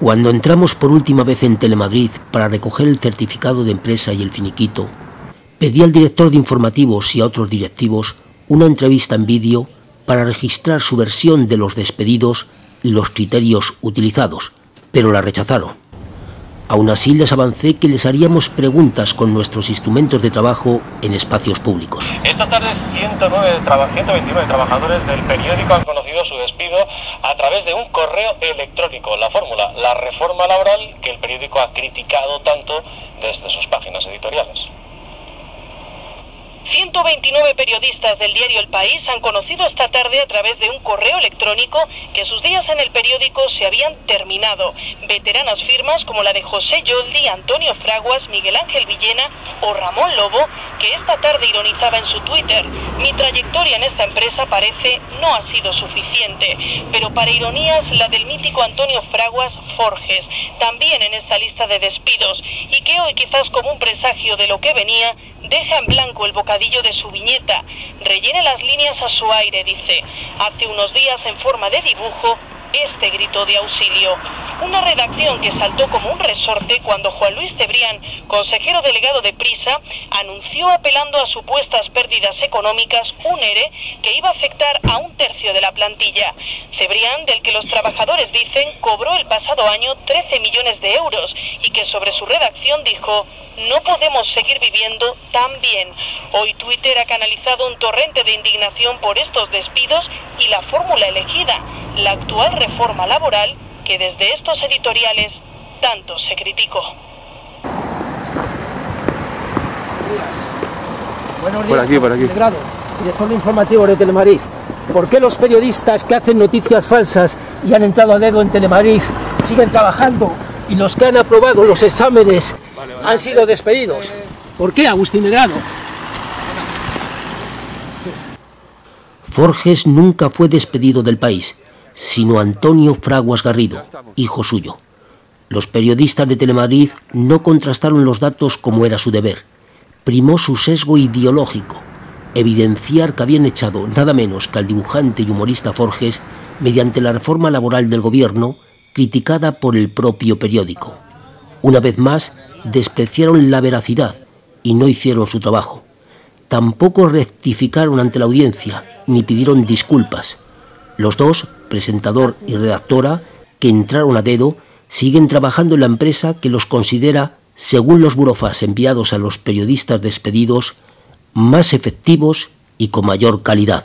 Cuando entramos por última vez en Telemadrid para recoger el certificado de empresa y el finiquito, pedí al director de informativos y a otros directivos una entrevista en vídeo para registrar su versión de los despedidos y los criterios utilizados, pero la rechazaron. Aún así les avancé que les haríamos preguntas con nuestros instrumentos de trabajo en espacios públicos. Esta tarde 109 129 trabajadores del periódico han conocido su despido a través de un correo electrónico. La fórmula, la reforma laboral que el periódico ha criticado tanto desde sus páginas editoriales. 129 periodistas del diario El País han conocido esta tarde a través de un correo electrónico que sus días en el periódico se habían terminado. Veteranas firmas como la de José Yoldi, Antonio Fraguas, Miguel Ángel Villena o Ramón Lobo, que esta tarde ironizaba en su Twitter, mi trayectoria en esta empresa parece no ha sido suficiente. Pero para ironías, la del mítico Antonio Fraguas Forges, también en esta lista de despidos, y que hoy quizás como un presagio de lo que venía, deja en blanco el bocadillo de su viñeta, rellene las líneas a su aire, dice. Hace unos días en forma de dibujo este grito de auxilio. Una redacción que saltó como un resorte cuando Juan Luis Cebrián, consejero delegado de Prisa, anunció apelando a supuestas pérdidas económicas un ERE que iba a afectar a un tercio de la plantilla. Cebrián, del que los trabajadores dicen, cobró el pasado año 13 millones de euros y que sobre su redacción dijo no podemos seguir viviendo tan bien. Hoy Twitter ha canalizado un torrente de indignación por estos despidos y la fórmula elegida, la actual reforma laboral que desde estos editoriales tanto se criticó. Buenos días. Por aquí, por aquí. director informativo de Telemadrid. ¿Por qué los periodistas que hacen noticias falsas y han entrado a dedo en Telemadrid siguen trabajando y los que han aprobado los exámenes han sido despedidos. ¿Por qué, Agustín Negrano? Forges nunca fue despedido del país, sino Antonio Fraguas Garrido, hijo suyo. Los periodistas de Telemadrid no contrastaron los datos como era su deber. Primó su sesgo ideológico, evidenciar que habían echado nada menos que al dibujante y humorista Forges mediante la reforma laboral del gobierno criticada por el propio periódico. Una vez más, despreciaron la veracidad y no hicieron su trabajo. Tampoco rectificaron ante la audiencia ni pidieron disculpas. Los dos, presentador y redactora, que entraron a dedo, siguen trabajando en la empresa que los considera, según los burofas enviados a los periodistas despedidos, más efectivos y con mayor calidad.